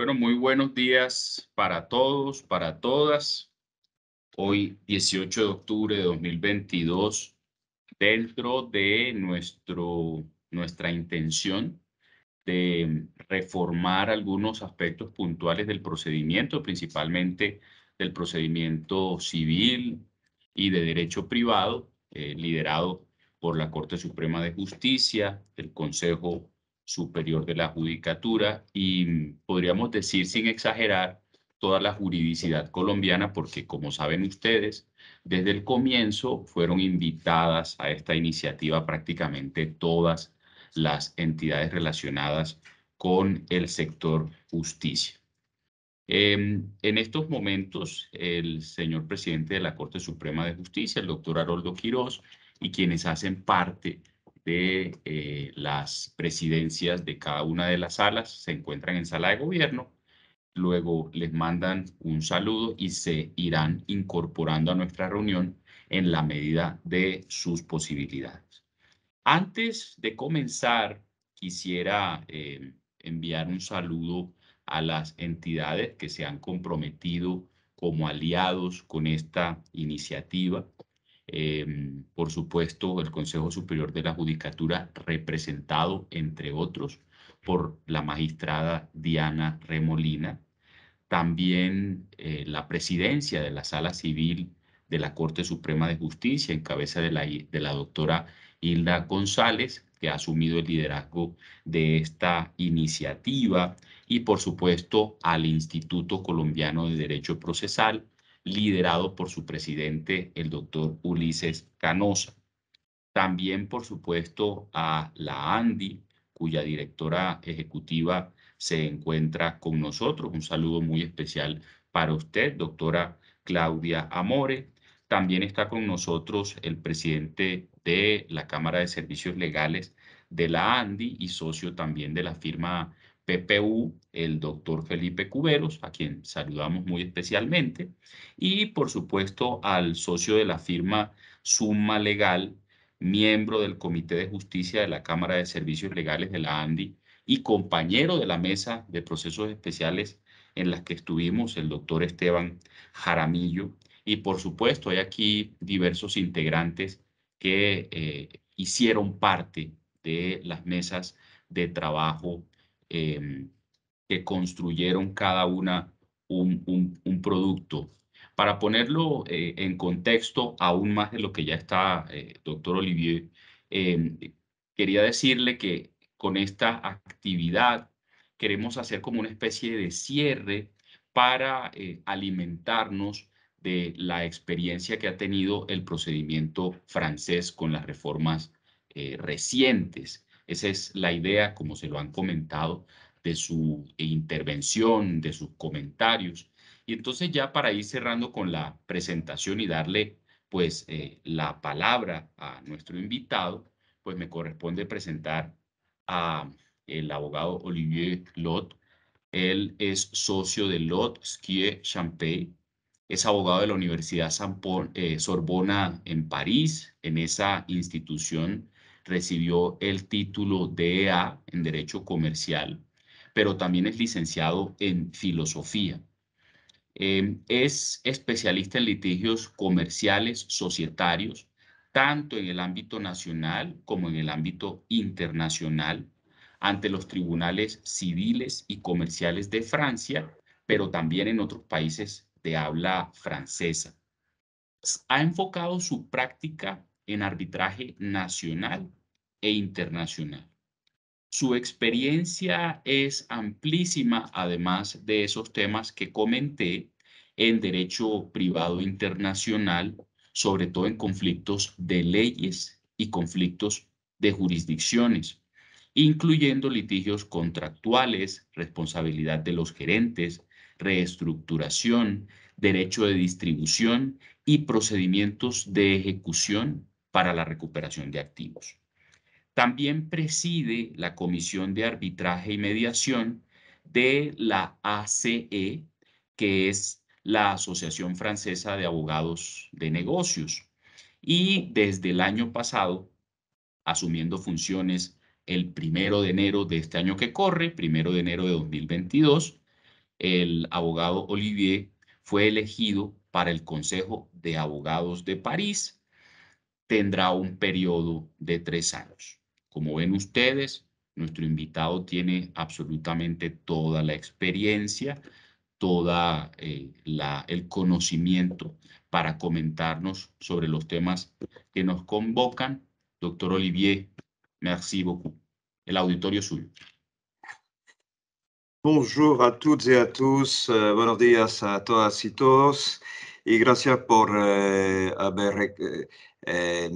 Bueno, muy buenos días para todos, para todas. Hoy, 18 de octubre de 2022, dentro de nuestro, nuestra intención de reformar algunos aspectos puntuales del procedimiento, principalmente del procedimiento civil y de derecho privado, eh, liderado por la Corte Suprema de Justicia, el Consejo Superior de la Judicatura y podríamos decir sin exagerar toda la juridicidad colombiana porque como saben ustedes, desde el comienzo fueron invitadas a esta iniciativa prácticamente todas las entidades relacionadas con el sector justicia. Em, en estos momentos, el señor presidente de la Corte Suprema de Justicia, el doctor Haroldo Quirós, y quienes hacen parte eh, las presidencias de cada una de las salas se encuentran en sala de gobierno, luego les mandan un saludo y se irán incorporando a nuestra reunión en la medida de sus posibilidades. Antes de comenzar, quisiera eh, enviar un saludo a las entidades que se han comprometido como aliados con esta iniciativa. Em, por supuesto, el Consejo Superior de la Judicatura, representado, entre otros, por la magistrada Diana Remolina. También eh, la presidencia de la Sala Civil de la Corte Suprema de Justicia, en cabeza de la, de la doctora Hilda González, que ha asumido el liderazgo de esta iniciativa, y por supuesto al Instituto Colombiano de Derecho Procesal, liderado por su presidente, el doctor Ulises Canosa. También, por supuesto, a la ANDI, cuya directora ejecutiva se encuentra con nosotros. Un saludo muy especial para usted, doctora Claudia Amore. También está con nosotros el presidente de la Cámara de Servicios Legales de la ANDI y socio también de la firma PPU, el doctor Felipe Cuberos, a quien saludamos muy especialmente, y por supuesto al socio de la firma Summa Legal, miembro del Comité de Justicia de la Cámara de Servicios Legales de la ANDI y compañero de la mesa de procesos especiales en las que estuvimos, el doctor Esteban Jaramillo. Y por supuesto hay aquí diversos integrantes que eh, hicieron parte de las mesas de trabajo Em, que construyeron cada una un, un, producto. Para ponerlo eh, en contexto aún más de lo que ya está, eh, doctor Olivier, em, quería decirle que con esta actividad queremos hacer como una especie de cierre para eh, alimentarnos de la experiencia que ha tenido el procedimiento francés con las reformas recientes. Esa es la idea, como se lo han comentado, de su intervención, de sus comentarios. Y entonces ya para ir cerrando con la presentación y darle pues eh, la palabra a nuestro invitado, pues me corresponde presentar a el abogado Olivier Lot. Él es socio de Lot Skier Champagne, es abogado de la Universidad eh, Sorbona en París. En esa institución recibió el título DEA en Derecho Comercial, pero también es licenciado en Filosofía. Em, es especialista en litigios comerciales societarios, tanto en el ámbito nacional como en el ámbito internacional, ante los tribunales civiles y comerciales de Francia, pero también en otros países de habla francesa. Ha enfocado su práctica en arbitraje nacional e internacional. Su experiencia es amplísima, además de esos temas que comenté en derecho privado internacional, sobre todo en conflictos de leyes y conflictos de jurisdicciones, incluyendo litigios contractuales, responsabilidad de los gerentes, reestructuración, derecho de distribución y procedimientos de ejecución para la recuperación de activos. También preside la Comisión de Arbitraje y Mediación de la ACE, que es la Asociación Francesa de Abogados de Negocios. Y desde el año pasado, asumiendo funciones el primero de enero de este año que corre, primero de enero de 2022, el abogado Olivier fue elegido para el Consejo de Abogados de París. Tendrá un periodo de tres años. Como ven ustedes, nuestro invitado tiene absolutamente toda la experiencia, toda eh, el conocimiento para comentarnos sobre los temas que nos convocan. Doctor Olivier, merci beaucoup. El auditorio suyo. Bonjour a toutes et a tous, uh, buenos días a todas y todos, y gracias por uh, haber eh,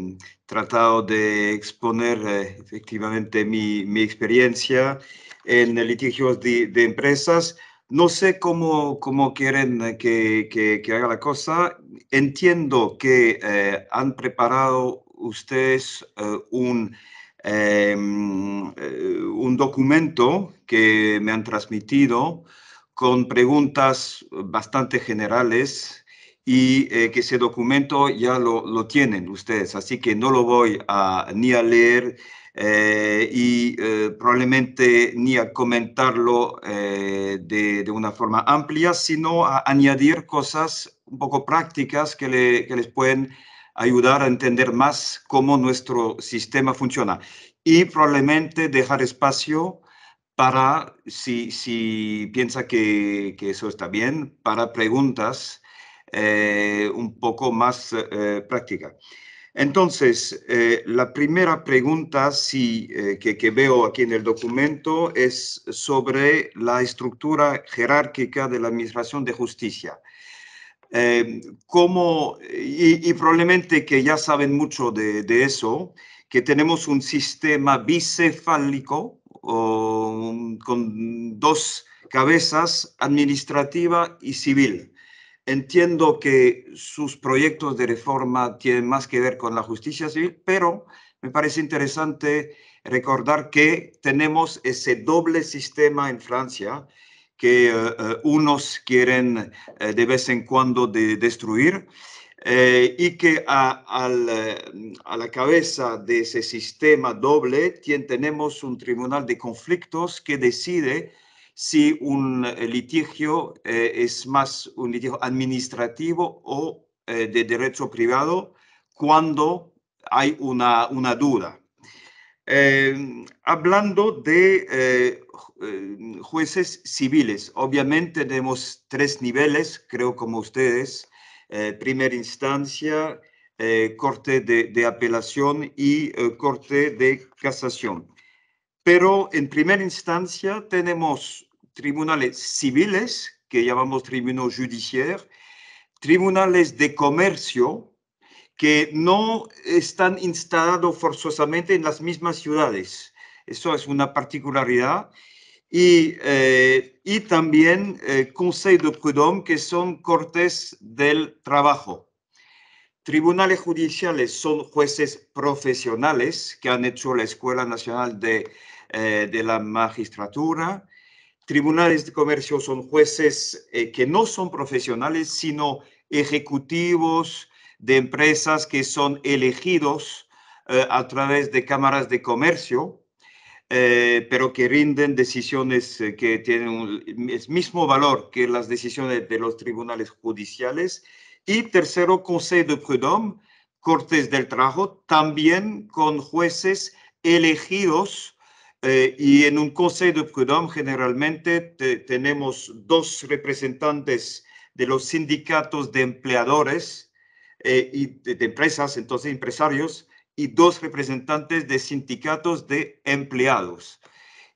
tratado de exponer eh, efectivamente mi, mi, experiencia en litigios de, empresas. No sé cómo, cómo quieren que, que, que, haga la cosa. Entiendo que eh, han preparado ustedes un Em, eh, un documento que me han transmitido con preguntas bastante generales y eh, que ese documento ya lo, lo, tienen ustedes, así que no lo voy a, ni a leer eh, y probablemente ni a comentarlo de, de, una forma amplia, sino a añadir cosas un poco prácticas que, le, que les pueden ayudar a entender más cómo nuestro sistema funciona. Y probablemente dejar espacio para, si, si piensa que, que eso está bien, para preguntas eh, un poco más eh, prácticas. Entonces, eh, la primera pregunta sí, que, que, veo aquí en el documento es sobre la estructura jerárquica de la Administración de Justicia. Eh, cómo, y, probablemente que ya saben mucho de, de, eso, que tenemos un sistema bicefálico o, con dos cabezas, administrativa y civil. Entiendo que sus proyectos de reforma tienen más que ver con la justicia civil, pero me parece interesante recordar que tenemos ese doble sistema en Francia que eh, eh, unos quieren eh, de vez en cuando de destruir y que a, a, la cabeza de ese sistema doble tenemos un tribunal de conflictos que decide si un litigio es más un litigio administrativo o de derecho privado cuando hay una, una duda. Eh, hablando de eh, eh, jueces civiles, obviamente tenemos tres niveles, creo como ustedes, primera instancia, corte de, de, apelación y corte de casación. Pero en primera instancia tenemos tribunales civiles, que llamamos tribunales judiciaires, tribunales de comercio, que no están instalados forzosamente en las mismas ciudades. Eso es una particularidad. Y, eh, y también eh, Conseil de Prud'homme, que son cortes del trabajo. Tribunales judiciales son jueces profesionales que han hecho la Escuela Nacional de, eh, de la Magistratura. Tribunales de comercio son jueces eh, que no son profesionales, sino ejecutivos, de empresas que son elegidos eh, a través de cámaras de comercio, eh, pero que rinden decisiones que tienen el mismo valor que las decisiones de los tribunales judiciales. Y tercero, Conseil de Prud'homme, Cortes del Trabajo, también con jueces elegidos y en un Conseil de Prud'homme generalmente tenemos dos representantes de los sindicatos de empleadores eh, y de, empresas, entonces empresarios, y dos representantes de sindicatos de empleados.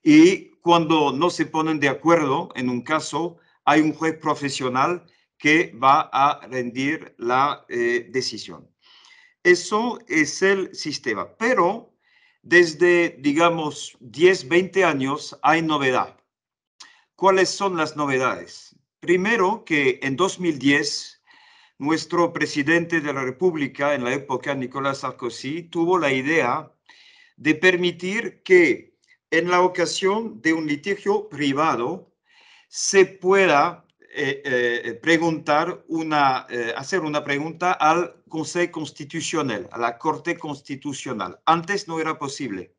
Y cuando no se ponen de acuerdo en un caso, hay un juez profesional que va a rendir la eh, decisión. Eso es el sistema. Pero desde, digamos, 10, 20 años hay novedad. ¿Cuáles son las novedades? Primero, que en 2010 nuestro presidente de la República en la época, Nicolás Sarkozy, tuvo la idea de permitir que en la ocasión de un litigio privado se pueda eh, eh, preguntar una, eh, hacer una pregunta al Consejo Constitucional, a la Corte Constitucional. Antes no era posible.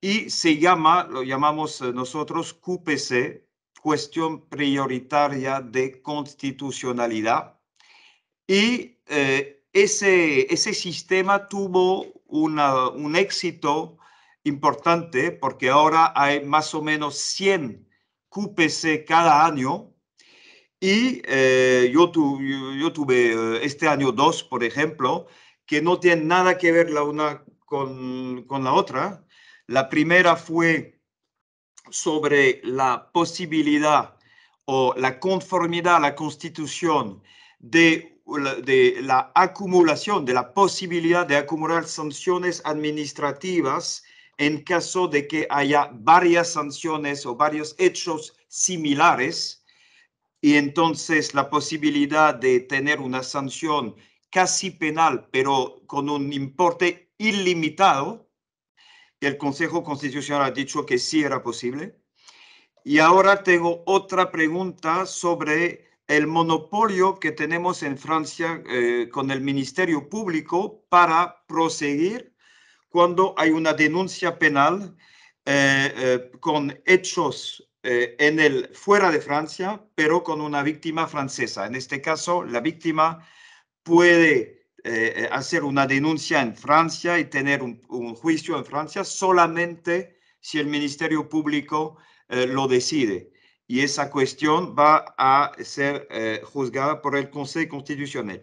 Y se llama, lo llamamos nosotros QPC, cuestión prioritaria de constitucionalidad y eh, ese, ese sistema tuvo una, un éxito importante porque ahora hay más o menos 100 QPC cada año y eh, yo, tuve eh, este año dos, por ejemplo, que no tienen nada que ver la una con, con la otra. La primera fue sobre la posibilidad o la conformidad a la Constitución de, de la acumulación, de la posibilidad de acumular sanciones administrativas en caso de que haya varias sanciones o varios hechos similares y entonces la posibilidad de tener una sanción casi penal, pero con un importe ilimitado, el Consejo Constitucional ha dicho que sí era posible. Y ahora tengo otra pregunta sobre el monopolio que tenemos en Francia eh, con el Ministerio Público para proseguir cuando hay una denuncia penal eh, eh, con hechos en el fuera de Francia, pero con una víctima francesa. En este caso, la víctima puede hacer una denuncia en Francia y tener un, un, juicio en Francia solamente si el Ministerio Público lo decide y esa cuestión va a ser eh, juzgada por el Consejo Constitucional.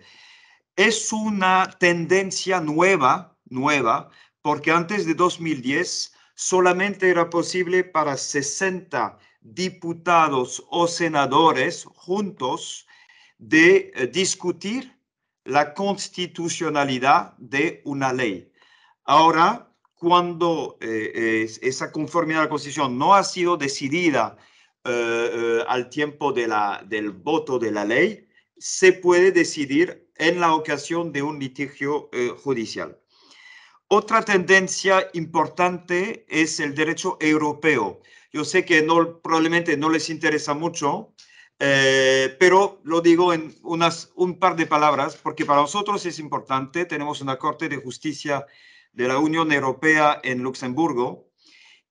Es una tendencia nueva, nueva, porque antes de 2010 solamente era posible para 60 diputados o senadores juntos de eh, discutir la constitucionalidad de una ley. Ahora, cuando eh, esa conformidad a la Constitución no ha sido decidida eh, al tiempo del voto de la ley, se puede decidir en la ocasión de un litigio judicial. Otra tendencia importante es el derecho europeo. Yo sé que probablemente no les interesa mucho, pero lo digo en unas, un par de palabras porque para nosotros es importante. Tenemos una Corte de Justicia de la Unión Europea en Luxemburgo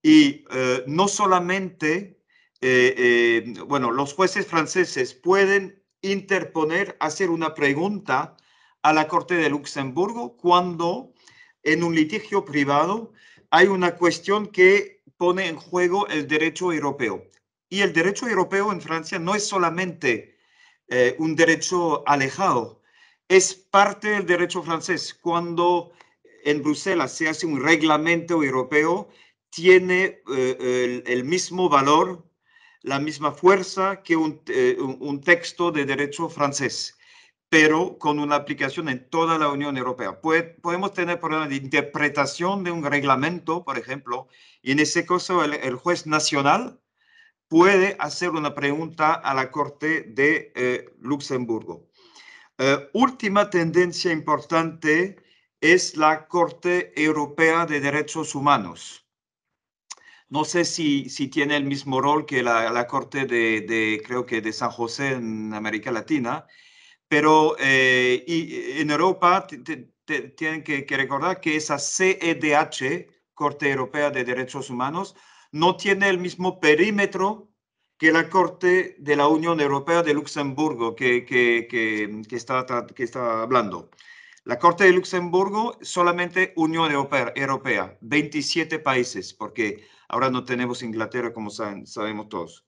y no solamente eh, eh, bueno, los jueces franceses pueden interponer, hacer una pregunta a la Corte de Luxemburgo cuando en un litigio privado hay una cuestión que pone en juego el derecho europeo. Y el derecho europeo en Francia no es solamente eh, un derecho alejado, es parte del derecho francés. Cuando en Bruselas se hace un reglamento europeo, tiene el, mismo valor la misma fuerza que eh, un, texto de derecho francés, pero con una aplicación en toda la Unión Europea. podemos tener problemas de interpretación de un reglamento, por ejemplo, y en ese caso el, juez nacional puede hacer una pregunta a la Corte de eh, Luxemburgo. Eh, última tendencia importante es la Corte Europea de Derechos Humanos. No sé si, si tiene el mismo rol que la, Corte de, creo que de San José en América Latina, pero eh, y en Europa tienen que, recordar que esa CEDH, Corte Europea de Derechos Humanos, no tiene el mismo perímetro que la Corte de la Unión Europea de Luxemburgo que, que, que, está, que está hablando. La Corte de Luxemburgo solamente Unión Europea, 27 países, porque ahora no tenemos Inglaterra como sabemos todos.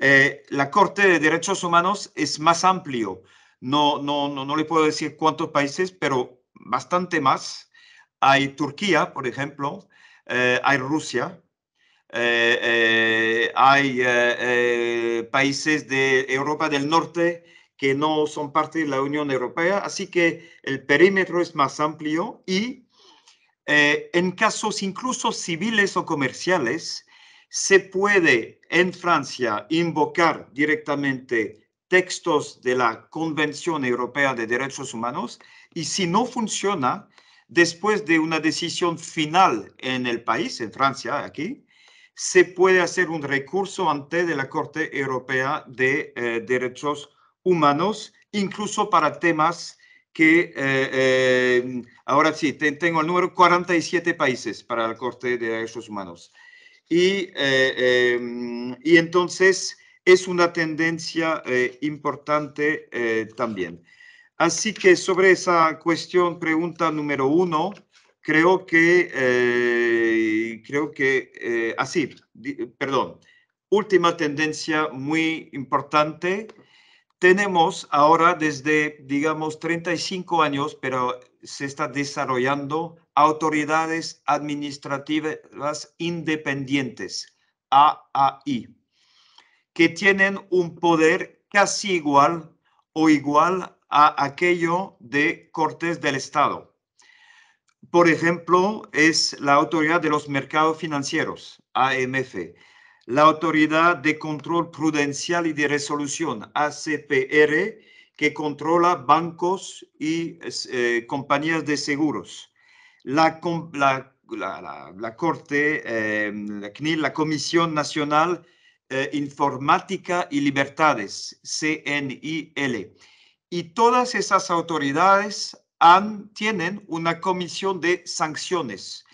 Eh, la Corte de Derechos Humanos es más amplio. No, no, no, no le puedo decir cuántos países, pero bastante más. Hay Turquía, por ejemplo, eh, hay Rusia, eh, hay países de Europa del Norte que no son parte de la Unión Europea, así que el perímetro es más amplio y eh, en casos incluso civiles o comerciales, se puede en Francia invocar directamente textos de la Convención Europea de Derechos Humanos y si no funciona, después de una decisión final en el país, en Francia, aquí, se puede hacer un recurso ante de la Corte Europea de eh, Derechos Humanos incluso para temas que eh, eh, ahora sí, tengo el número 47 países para la Corte de Derechos Humanos. Y, eh, em, y entonces es una tendencia importante también. Así que sobre esa cuestión, pregunta número uno, creo que, creo que, así, perdón, última tendencia muy importante tenemos ahora desde, digamos, 35 años, pero se está desarrollando autoridades administrativas independientes, AAI, que tienen un poder casi igual o igual a aquello de Cortes del Estado. Por ejemplo, es la Autoridad de los Mercados Financieros, AMF, la Autoridad de Control Prudencial y de Resolución, ACPR, que controla bancos y eh, compañías de seguros. La, la, Corte, eh, la CNIL, la Comisión Nacional eh, Informática y Libertades, CNIL. Y todas esas autoridades tienen una comisión de sanciones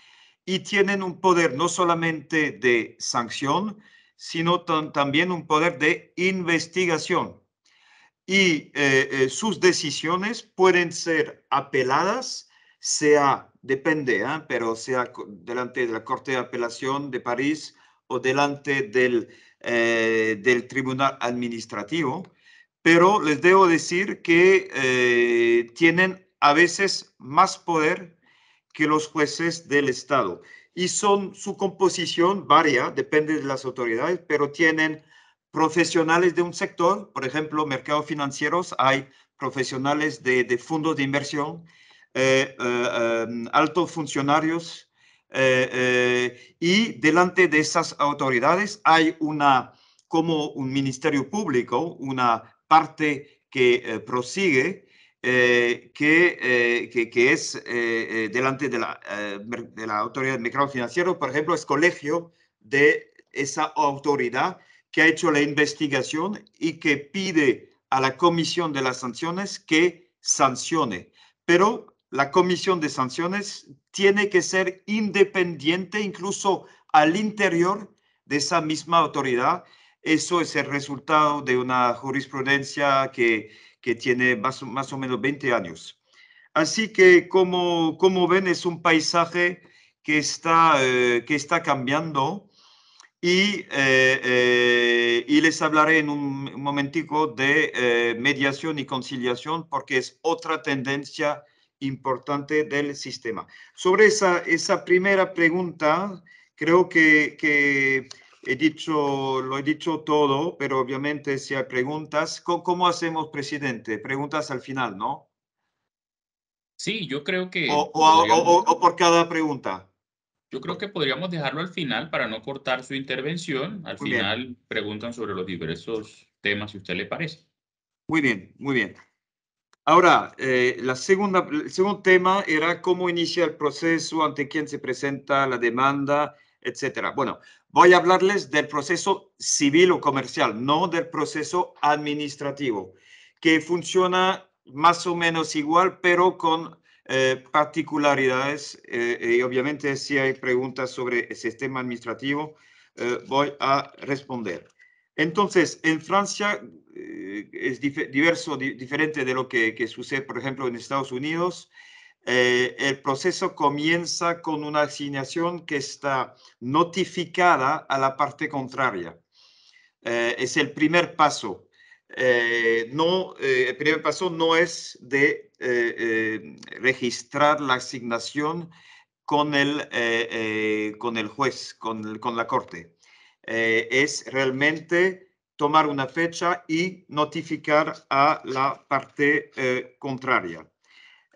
y tienen un poder no solamente de sanción, sino también un poder de investigación. Y eh, eh, sus decisiones pueden ser apeladas, sea, depende, ¿eh? pero sea delante de la Corte de Apelación de París o delante del, del Tribunal Administrativo. Pero les debo decir que tienen a veces más poder que los jueces del Estado. Y son, su composición varia, depende de las autoridades, pero tienen profesionales de un sector, por ejemplo, mercados financieros, hay profesionales de, fondos de inversión, eh, eh, em, altos funcionarios, eh, y delante de esas autoridades hay una, como un ministerio público, una parte que prosigue eh, eh, que, que, es eh, delante de la, de la autoridad de mercado financiero, por ejemplo, es colegio de esa autoridad que ha hecho la investigación y que pide a la comisión de las sanciones que sancione. Pero la comisión de sanciones tiene que ser independiente incluso al interior de esa misma autoridad. Eso es el resultado de una jurisprudencia que, que tiene más, más o menos 20 años. Así que como, como ven, es un paisaje que está, eh, que está cambiando y, eh, eh, y, les hablaré en un momentico de mediación y conciliación porque es otra tendencia importante del sistema. Sobre esa, esa primera pregunta, creo que, que he dicho, lo he dicho todo, pero obviamente si hay preguntas, ¿cómo, hacemos, presidente? Preguntas al final, ¿no? Sí, yo creo que... O, por cada pregunta. Yo creo que podríamos dejarlo al final para no cortar su intervención. Al final preguntan sobre los diversos temas, si a usted le parece. Muy bien, muy bien. Ahora, eh, la segunda, el segundo tema era cómo inicia el proceso, ante quién se presenta la demanda, etcétera. Bueno, Voy a hablarles del proceso civil o comercial, no del proceso administrativo, que funciona más o menos igual, pero con eh, particularidades. Eh, y obviamente, si hay preguntas sobre el sistema administrativo, eh, voy a responder. Entonces, en Francia es diverso, diferente de lo que, que, sucede, por ejemplo, en Estados Unidos. Eh, el proceso comienza con una asignación que está notificada a la parte contraria. Eh, es el primer paso. Eh, no, el primer paso no es de registrar la asignación con el, con el juez, con, con la corte. es realmente tomar una fecha y notificar a la parte contraria.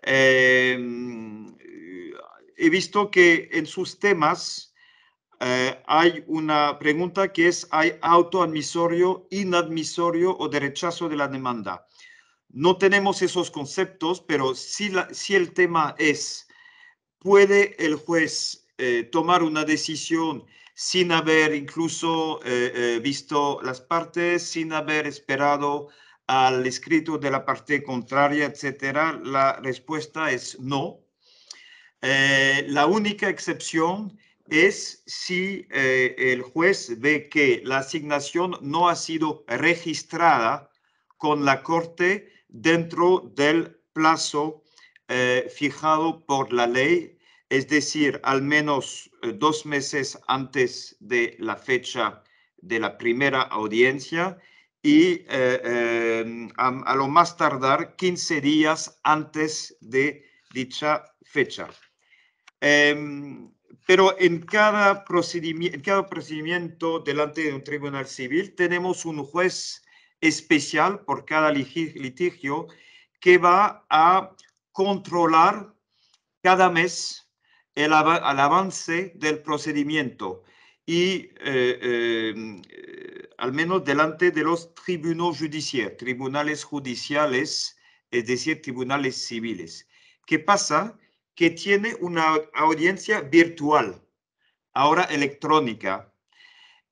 Em, he visto que en sus temas eh, hay una pregunta que es, ¿hay autoadmisorio, inadmisorio o de rechazo de la demanda? No tenemos esos conceptos, pero si, si el tema es, ¿puede el juez eh, tomar una decisión sin haber incluso eh, visto las partes, sin haber esperado al escrito de la parte contraria, etcétera, la respuesta es no. Eh, la única excepción es si eh, el juez ve que la asignación no ha sido registrada con la Corte dentro del plazo eh, fijado por la ley, es decir, al menos eh, dos meses antes de la fecha de la primera audiencia y a, lo más tardar 15 días antes de dicha fecha. Em, pero en cada, procedimiento, en cada procedimiento delante de un tribunal civil tenemos un juez especial por cada litigio que va a controlar cada mes el, avance del procedimiento y eh, em, al menos delante de los tribunales judiciales, tribunales judiciales, es decir, tribunales civiles. ¿Qué pasa? Que tiene una audiencia virtual, ahora electrónica,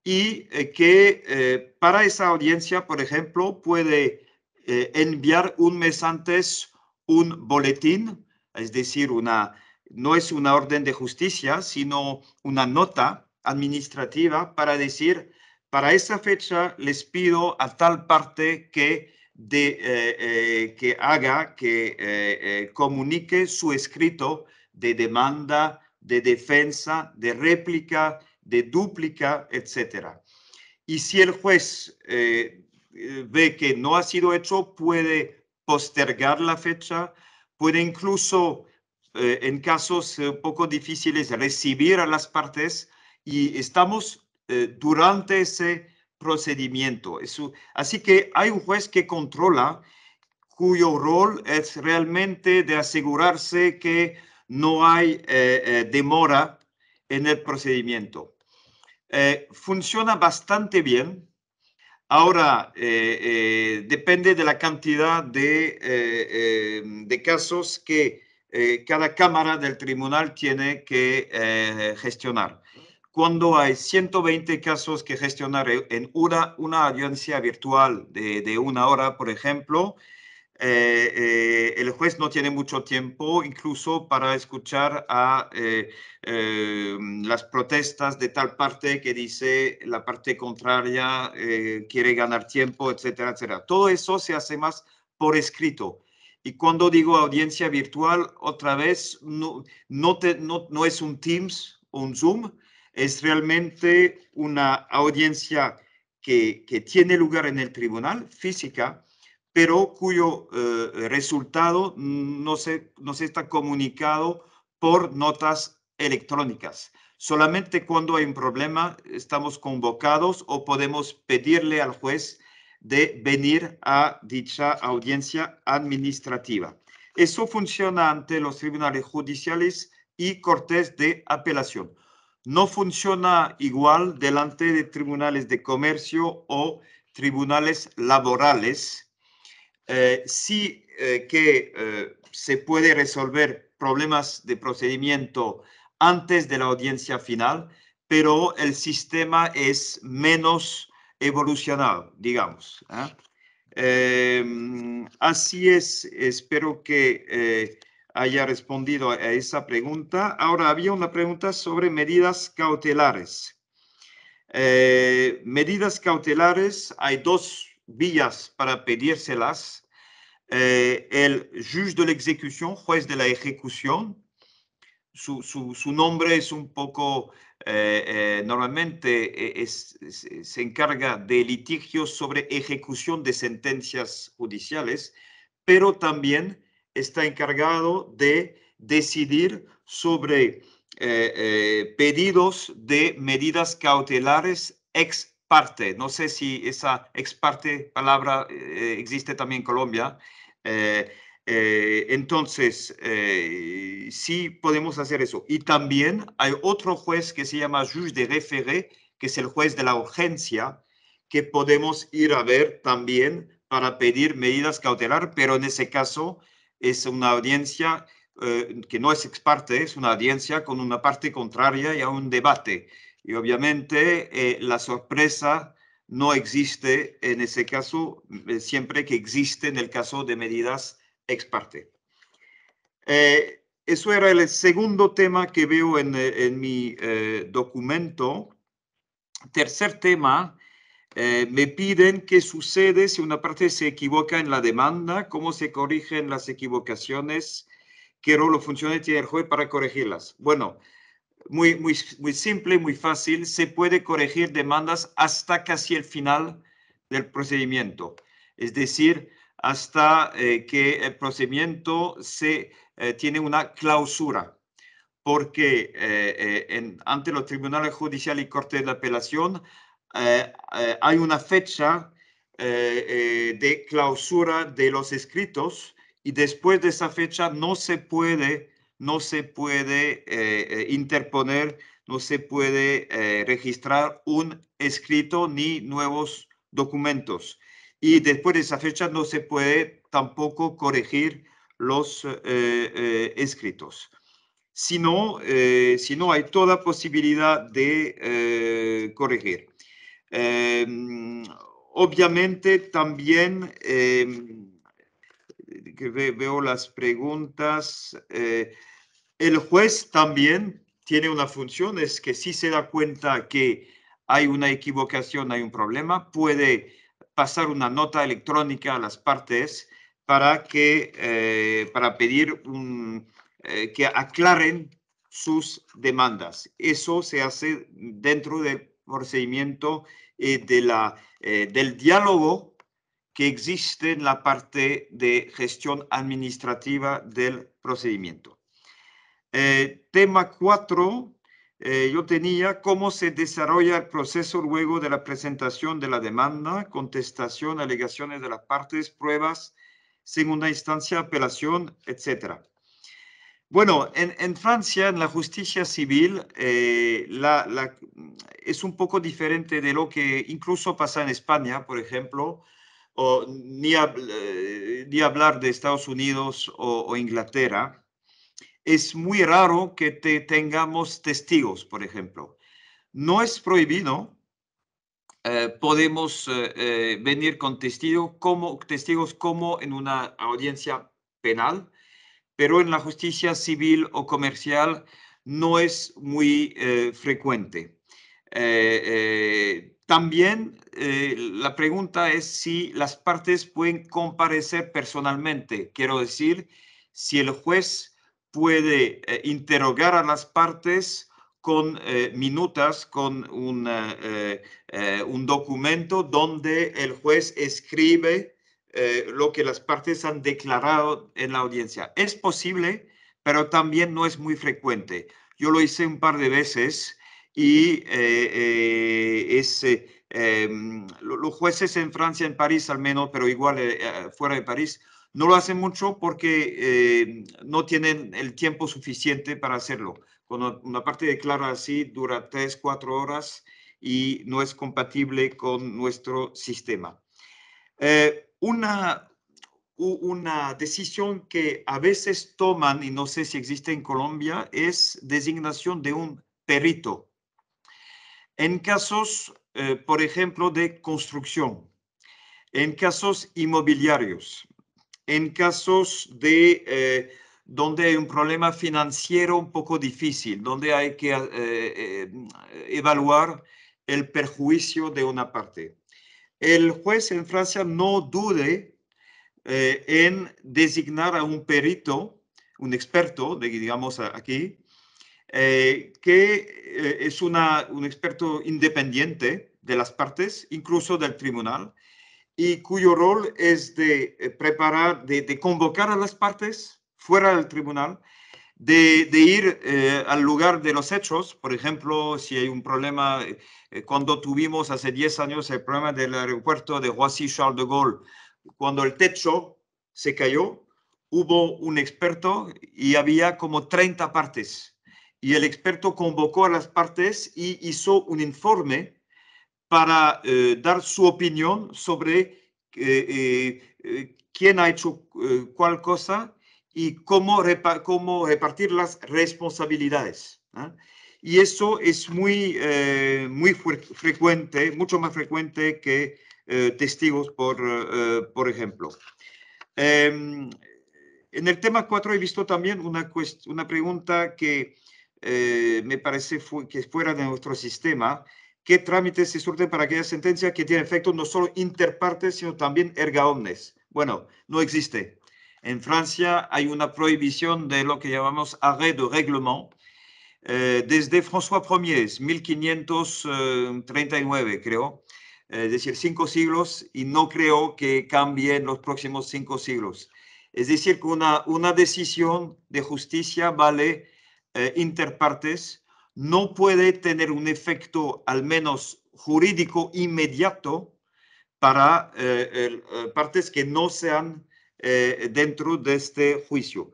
y eh, que eh, para esa audiencia, por ejemplo, puede eh, enviar un mes antes un boletín, es decir, una, no es una orden de justicia, sino una nota administrativa para decir, para esa fecha les pido a tal parte que, de, eh, eh, que haga, que eh, comunique su escrito de demanda, de defensa, de réplica, de dúplica, etc. Y si el juez ve que no ha sido hecho, puede postergar la fecha, puede incluso, en casos un poco difíciles, recibir a las partes y estamos eh, durante ese procedimiento. así que hay un juez que controla cuyo rol es realmente de asegurarse que no hay eh, eh, demora en el procedimiento. funciona bastante bien. Ahora, depende de la cantidad de, de casos que cada cámara del tribunal tiene que gestionar cuando hay 120 casos que gestionar en una, una audiencia virtual de, de una hora, por ejemplo, eh, eh, el juez no tiene mucho tiempo incluso para escuchar a eh, las protestas de tal parte que dice la parte contraria quiere ganar tiempo, etcétera, etcétera. Todo eso se hace más por escrito. Y cuando digo audiencia virtual, otra vez, no, no, es un Teams o un Zoom, es realmente una audiencia que, tiene lugar en el tribunal física, pero cuyo eh, resultado no se, no se está comunicado por notas electrónicas. Solamente cuando hay un problema estamos convocados o podemos pedirle al juez de venir a dicha audiencia administrativa. Eso funciona ante los tribunales judiciales y cortes de apelación no funciona igual delante de tribunales de comercio o tribunales laborales. Eh, sí eh, que eh, se puede resolver problemas de procedimiento antes de la audiencia final, pero el sistema es menos evolucionado, digamos. así es, espero que haya respondido a esa pregunta. Ahora, había una pregunta sobre medidas cautelares. Eh, medidas cautelares, hay dos vías para pedírselas. Eh, el juge de la ejecución, juez de la ejecución, su, su, nombre es un poco, eh, normalmente se encarga de litigios sobre ejecución de sentencias judiciales, pero también está encargado de decidir sobre eh, eh, pedidos de medidas cautelares ex parte. No sé si esa ex parte palabra eh, existe también en Colombia. Entonces, sí podemos hacer eso. Y también hay otro juez que se llama juge de référé, que es el juez de la urgencia, que podemos ir a ver también para pedir medidas cautelares, pero en ese caso es una audiencia eh, que no es ex parte, es una audiencia con una parte contraria y a un debate. Y obviamente eh, la sorpresa no existe en ese caso, eh, siempre que existe en el caso de medidas ex parte. eso era el segundo tema que veo en, en mi documento. Tercer tema, me piden qué sucede si una parte se equivoca en la demanda, cómo se corrigen las equivocaciones, qué rol o funciones tiene el juez para corregirlas. Bueno, muy, muy, muy simple, muy fácil. Se puede corregir demandas hasta casi el final del procedimiento. Es decir, hasta eh, que el procedimiento se eh, tiene una clausura. Porque eh, en, ante los tribunales judiciales y corte de apelación hay una fecha de clausura de los escritos y después de esa fecha no se puede no se puede interponer, no se puede registrar un escrito ni nuevos documentos. Y después de esa fecha no se puede tampoco corregir los escritos. Si no, si no, hay toda posibilidad de corregir. Obviamente también que veo las preguntas. Eh, el juez también tiene una función, es que si se da cuenta que hay una equivocación, hay un problema, puede pasar una nota electrónica a las partes para, que, eh, para pedir eh, que aclaren sus demandas. Eso se hace dentro del procedimiento de la, del diálogo que existe en la parte de gestión administrativa del procedimiento. Eh, tema 4, eh, yo tenía cómo se desarrolla el proceso luego de la presentación de la demanda, contestación, alegaciones de las partes, pruebas, segunda instancia, apelación, etc. Bueno, en, Francia, en la justicia civil, eh, es un poco diferente de lo que incluso pasa en España, por ejemplo, o ni, eh, ni hablar de Estados Unidos o, Inglaterra, es muy raro que te tengamos testigos, por ejemplo. No es prohibido, eh, podemos eh, venir con testigos como, testigos como en una audiencia penal, pero en la justicia civil o comercial no es muy frecuente. También eh, la pregunta es si las partes pueden comparecer personalmente. Quiero decir, si el juez puede eh, interrogar a las partes con eh, minutas, con un, un, documento donde el juez escribe lo que las partes han declarado en la audiencia. Es posible, pero también no es muy frecuente. Yo lo hice un par de veces y eh, eh, em, los jueces en Francia, en París al menos, pero igual eh, fuera de París, no lo hacen mucho porque no tienen el tiempo suficiente para hacerlo. Cuando una parte declara así, dura tres, cuatro horas y no es compatible con nuestro sistema. una, una decisión que a veces toman, y no sé si existe en Colombia, es designación de un perito en casos, eh, por ejemplo, de construcción, en casos inmobiliarios, en casos de eh, donde hay un problema financiero un poco difícil, donde hay que eh, evaluar el perjuicio de una parte. El juez en Francia no dude en designar a un perito, un experto, digamos aquí, eh, que eh, es una, un experto independiente de las partes, incluso del tribunal, y cuyo rol es de eh, preparar, de, convocar a las partes fuera del tribunal, de, ir al lugar de los hechos, por ejemplo, si hay un problema, cuando tuvimos hace 10 años el problema del aeropuerto de Roissy-Charles de Gaulle, cuando el techo se cayó, hubo un experto y había como 30 partes. Y el experto convocó a las partes y hizo un informe para eh, dar su opinión sobre eh, eh, quién ha hecho cuál cosa y cómo, cómo repartir las responsabilidades. ¿ah? Y eso es muy, muy frecuente, mucho más frecuente que testigos, por, por ejemplo. Em, En el tema 4 he visto también una, una pregunta que eh, me parece que es fuera de nuestro sistema. ¿Qué trámites se surten para aquella sentencia que tiene efecto no solo interpartes, sino también erga omnes? Bueno, no existe. En Francia hay una prohibición de lo que llamamos arrêt de règlement, eh, desde François Ier, 1539, creo, eh, es decir, cinco siglos, y no creo que cambie en los próximos cinco siglos. Es decir, que una, una decisión de justicia vale eh, interpartes, no puede tener un efecto al menos jurídico inmediato para partes que no sean dentro de este juicio.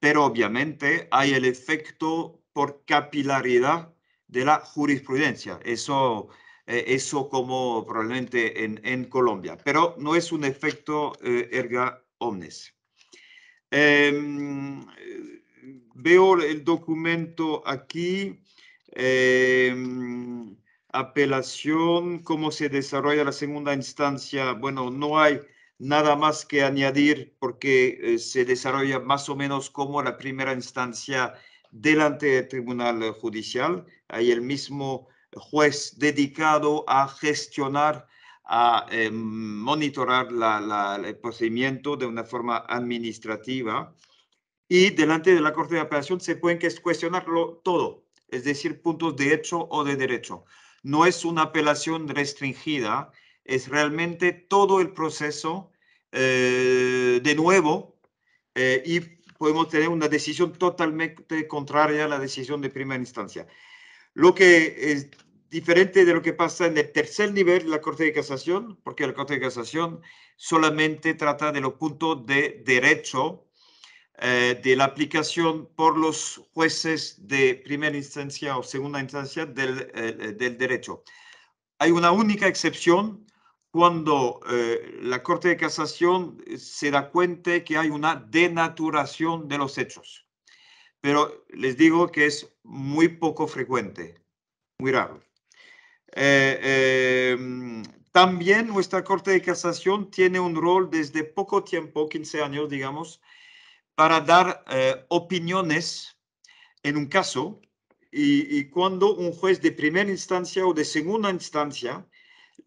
Pero obviamente hay el efecto por capilaridad de la jurisprudencia. Eso, eh, eso como probablemente en, en, Colombia, pero no es un efecto eh, erga omnes. Em, veo el documento aquí. Em, apelación, cómo se desarrolla la segunda instancia. Bueno, no hay nada más que añadir porque eh, se desarrolla más o menos como la primera instancia delante del Tribunal Judicial. Hay el mismo juez dedicado a gestionar, a eh, monitorar el procedimiento de una forma administrativa. Y delante de la Corte de Apelación se pueden cuestionarlo todo, es decir, puntos de hecho o de derecho. No es una apelación restringida, es realmente todo el proceso eh, de nuevo eh, y podemos tener una decisión totalmente contraria a la decisión de primera instancia. Lo que es diferente de lo que pasa en el tercer nivel, la Corte de Casación, porque la Corte de Casación solamente trata de los puntos de derecho eh, de la aplicación por los jueces de primera instancia o segunda instancia del, eh, del derecho. Hay una única excepción cuando eh, la Corte de Casación eh, se da cuenta que hay una denaturación de los hechos. Pero les digo que es muy poco frecuente, muy raro. Eh, em, también nuestra Corte de Casación tiene un rol desde poco tiempo, 15 años, digamos, para dar opiniones en un caso y, cuando un juez de primera instancia o de segunda instancia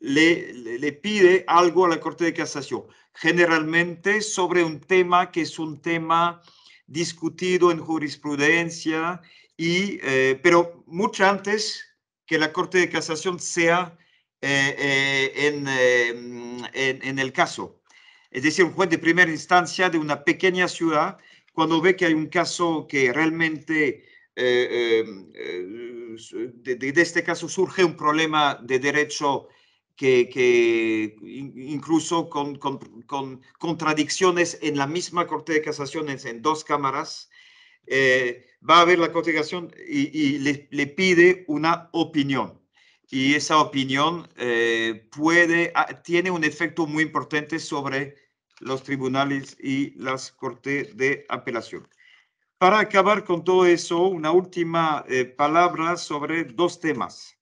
le, pide algo a la Corte de Casación, generalmente sobre un tema que es un tema discutido en jurisprudencia, y, eh, pero mucho antes que la Corte de Casación sea eh, eh, en, en, el caso. Es decir, un juez de primera instancia de una pequeña ciudad, cuando ve que hay un caso que realmente de, de, este caso surge un problema de derecho que, incluso con, contradicciones en la misma Corte de Casación en dos cámaras, eh, va a ver la Corte de Casación y, le, pide una opinión. Y esa opinión eh, puede, ah, tiene un efecto muy importante sobre los tribunales y las Cortes de Apelación. Para acabar con todo eso, una última eh, palabra sobre dos temas.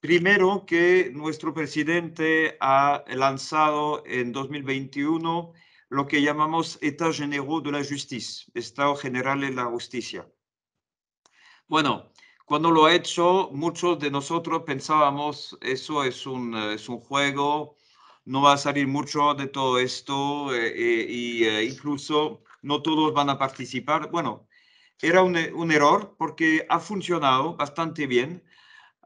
Primero, que nuestro presidente ha lanzado en 2021 lo que llamamos État généraux de la justicia, Estado General de la Justicia. Bueno, cuando lo ha hecho, muchos de nosotros pensábamos, eso es un, es un juego, no va a salir mucho de todo esto e y eh, incluso no todos van a participar. Bueno, era un, un error porque ha funcionado bastante bien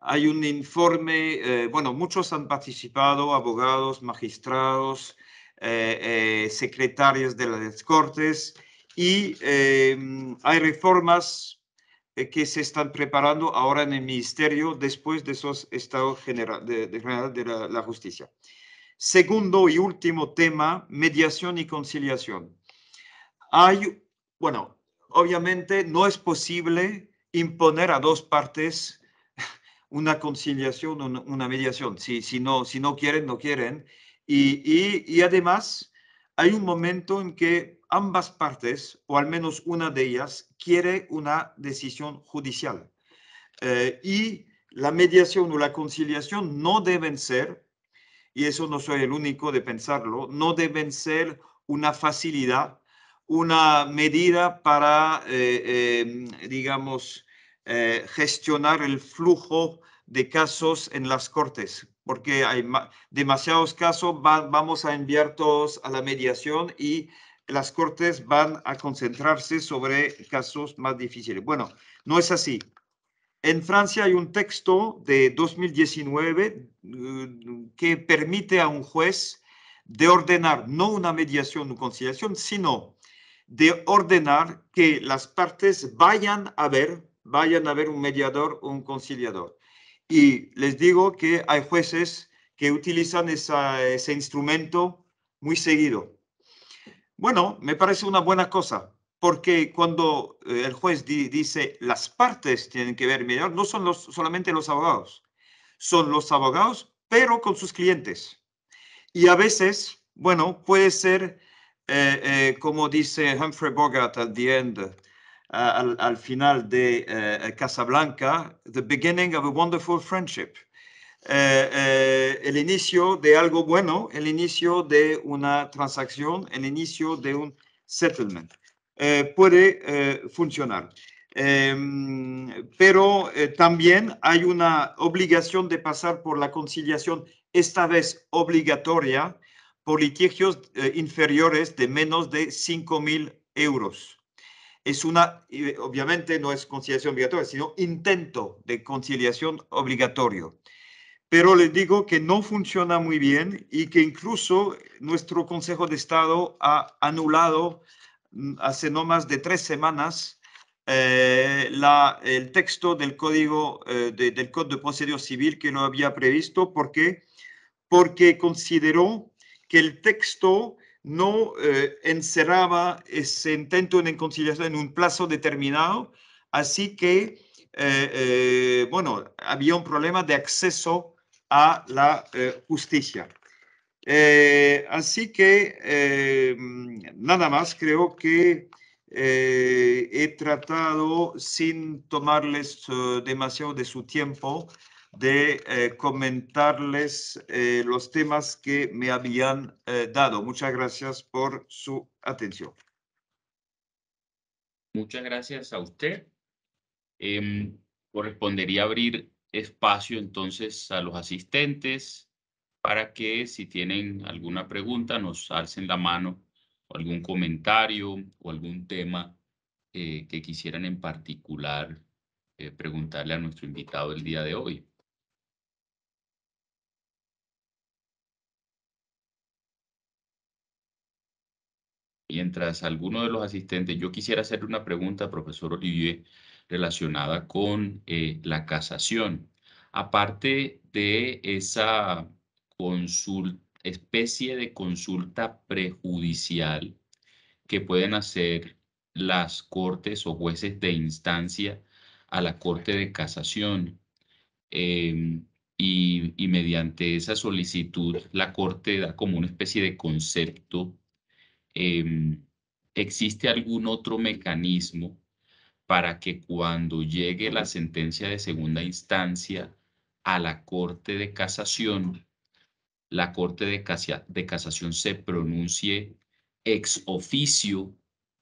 hay un informe, eh, bueno, muchos han participado, abogados, magistrados, eh, eh, secretarios de las Cortes, y hay reformas que se están preparando ahora en el Ministerio después de esos estados general de, la, justicia. Segundo y último tema, mediación y conciliación. Hay, bueno, obviamente no es posible imponer a dos partes una conciliación, una mediación. Si, si, no, si no quieren, no quieren. Y, y, además, hay un momento en que ambas partes, o al menos una de ellas, quiere una decisión judicial. Eh, y la mediación o la conciliación no deben ser, y eso no soy el único de pensarlo, no deben ser una facilidad una medida para, em, digamos, gestionar el flujo de casos en las cortes, porque hay demasiados casos, vamos a enviar todos a la mediación y las cortes van a concentrarse sobre casos más difíciles. Bueno, no es así. En Francia hay un texto de 2019 mm, que permite a un juez de ordenar no una mediación o conciliación, sino de ordenar que las partes vayan a ver, vayan a ver un mediador o un conciliador. Y les digo que hay jueces que utilizan ese instrumento muy seguido. Bueno, me parece una buena cosa, porque cuando eh, el juez dice las partes tienen que ver no son los, solamente los abogados, son los abogados, pero con sus clientes. Y a veces, bueno, puede ser, eh, eh, como dice Humphrey Bogart al end, al, al, final de Casablanca, the beginning of a wonderful friendship. Eh, eh, el inicio de algo bueno, el inicio de una transacción, el inicio de un settlement. Eh, puede funcionar. Em, pero también hay una obligación de pasar por la conciliación, esta vez obligatoria, por litigios inferiores de menos de 5 mil euros. Es una, obviamente no es conciliación obligatoria, sino intento de conciliación obligatorio pero les digo que no funciona muy bien y que incluso nuestro Consejo de Estado ha anulado mm, hace no más de tres semanas eh, el texto del código eh, del Código de Procedimiento Civil que lo había previsto. ¿Por qué? Porque consideró que el texto no eh, encerraba ese intento de conciliación en un plazo determinado, así que, bueno, había un problema de acceso a la eh, justicia. Eh, así que eh, nada más, creo que he tratado, sin tomarles demasiado de su tiempo, de comentarles los temas que me habían dado. Muchas gracias por su atención. Muchas gracias a usted. Em, correspondería abrir espacio entonces a los asistentes para que si tienen alguna pregunta nos alcen la mano algún comentario o algún tema eh, que quisieran en particular eh, preguntarle a nuestro invitado el día de hoy. Mientras alguno de los asistentes, yo quisiera hacer una pregunta, profesor Olivier, relacionada con eh, la casación. Aparte de esa especie de consulta prejudicial que pueden hacer las cortes o jueces de instancia a la Corte de Casación. Em, y, mediante esa solicitud la Corte da como una especie de concepto. Em, ¿Existe algún otro mecanismo para que cuando llegue la sentencia de segunda instancia a la Corte de Casación, la Corte de, Casación se pronuncie ex oficio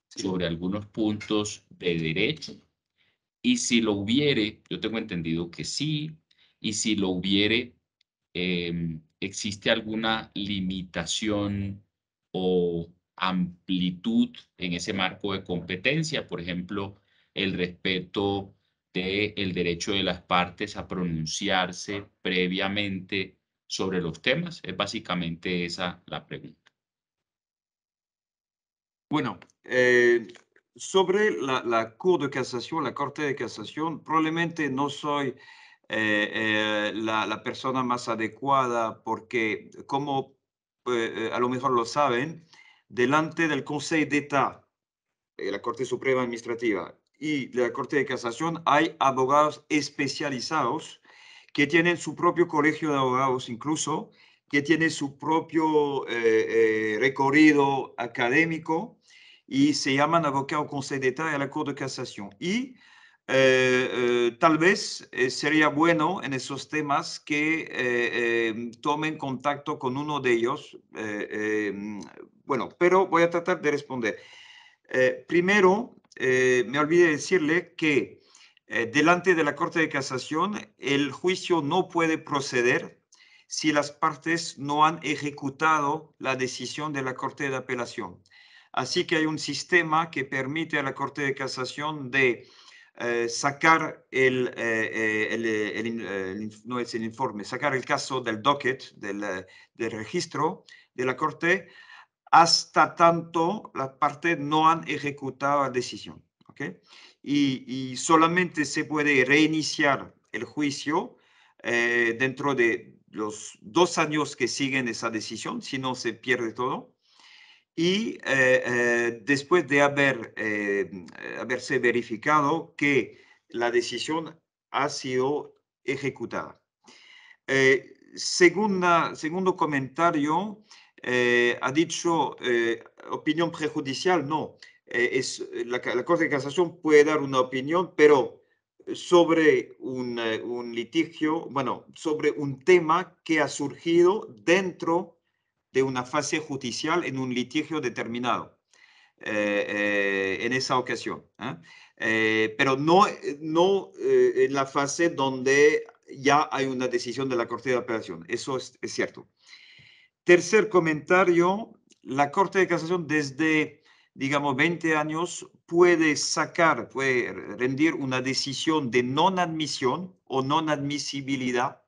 sobre algunos puntos de derecho. Y si lo hubiere, yo tengo entendido que sí, y si lo hubiere, em, existe alguna limitación o amplitud en ese marco de competencia, por ejemplo, el respeto del derecho de las partes a pronunciarse previamente sobre los temas? Es básicamente esa la pregunta. Bueno, eh, sobre la, la de Casación, la Corte de Casación, probablemente no soy eh, eh, la, la, persona más adecuada porque, como a lo mejor lo saben, delante del Consejo de Estado, la Corte Suprema Administrativa, y la Corte de Casación hay abogados especializados que tienen su propio colegio de abogados incluso, que tiene su propio eh, eh, recorrido académico y se llaman de Estado y a la Corte de Casación. Y eh, tal vez sería bueno en esos temas que tomen contacto con uno de ellos. bueno, pero voy a tratar de responder. primero, me olvidé decirle que delante de la Corte de Casación el juicio no puede proceder si las partes no han ejecutado la decisión de la Corte de Apelación. Así que hay un sistema que permite a la Corte de Casación de eh, sacar el, eh, eh, no es el informe, sacar el caso del docket, del, registro de la Corte, hasta tanto las partes no han ejecutado la decisión. Y, y, solamente se puede reiniciar el juicio dentro de los dos años que siguen esa decisión, si no se pierde todo. Y eh, eh, después de haber, eh, haberse verificado que la decisión ha sido ejecutada. Segunda, segundo comentario, ha dicho opinión prejudicial, no. es, la, la Corte de Casación puede dar una opinión, pero sobre un, eh, un, litigio, bueno, sobre un tema que ha surgido dentro de una fase judicial en un litigio determinado eh, eh, en esa ocasión. pero no, no en la fase donde ya hay una decisión de la Corte de Apelación. Eso es, es cierto. Tercer comentario, la Corte de Casación desde digamos, 20 años, puede sacar, puede rendir una decisión de no admisión o no admisibilidad,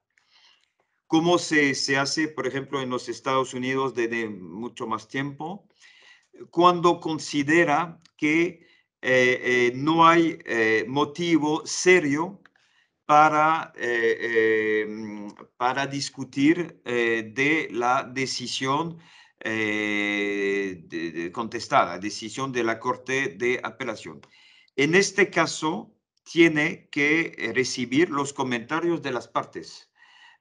como se, se hace, por ejemplo, en los Estados Unidos desde mucho más tiempo, cuando considera que eh, eh, no hay eh, motivo serio para, para discutir de la decisión eh, de, contestada, decisión de la Corte de Apelación. En este caso, tiene que eh, recibir los comentarios de las partes.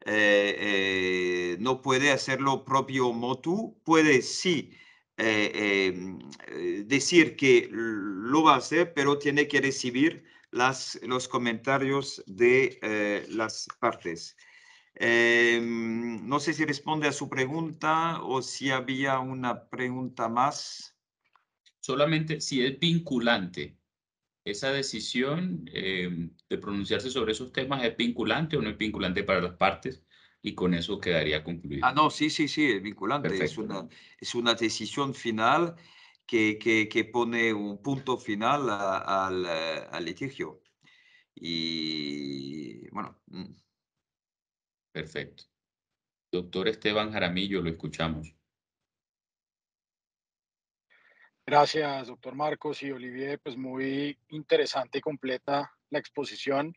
Eh, no puede hacerlo propio motu, puede sí em, decir que lo va a hacer, pero tiene que recibir las, los comentarios de las partes. Em, no sé si responde a su pregunta o si había una pregunta más. Solamente si es vinculante. ¿Esa decisión em, de pronunciarse sobre esos temas es vinculante o no es vinculante para las partes? Y con eso quedaría concluido. Ah, no, sí, sí, sí, es vinculante. Es una, es una decisión final que, que, que pone un punto final al, al litigio. Y bueno. Mm. Perfecto. Doctor Esteban Jaramillo, lo escuchamos. Gracias, doctor Marcos y Olivier. Pues muy interesante y completa la exposición.